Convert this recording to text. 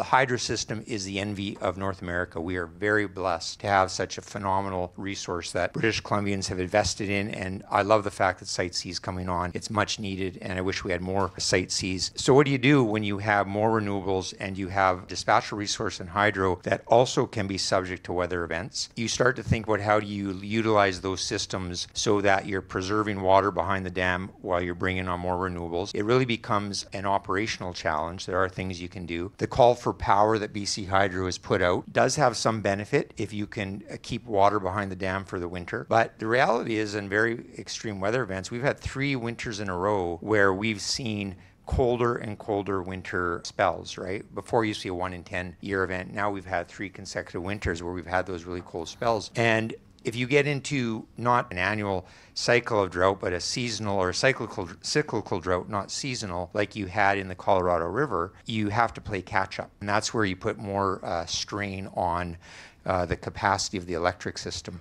The hydro system is the envy of North America. We are very blessed to have such a phenomenal resource that British Columbians have invested in, and I love the fact that Site C is coming on. It's much needed, and I wish we had more Site Cs. So, what do you do when you have more renewables and you have dispatchable resource in hydro that also can be subject to weather events? You start to think about how do you utilize those systems so that you're preserving water behind the dam while you're bringing on more renewables. It really becomes an operational challenge. There are things you can do. The call for power that BC Hydro has put out does have some benefit if you can uh, keep water behind the dam for the winter. But the reality is, in very extreme weather events, we've had three winters in a row where we've seen colder and colder winter spells, right? Before you see a one in 10 year event. Now we've had three consecutive winters where we've had those really cold spells. And if you get into not an annual cycle of drought, but a seasonal or cyclical cyclical drought, not seasonal, like you had in the Colorado River, you have to play catch up, and that's where you put more uh, strain on uh, the capacity of the electric system.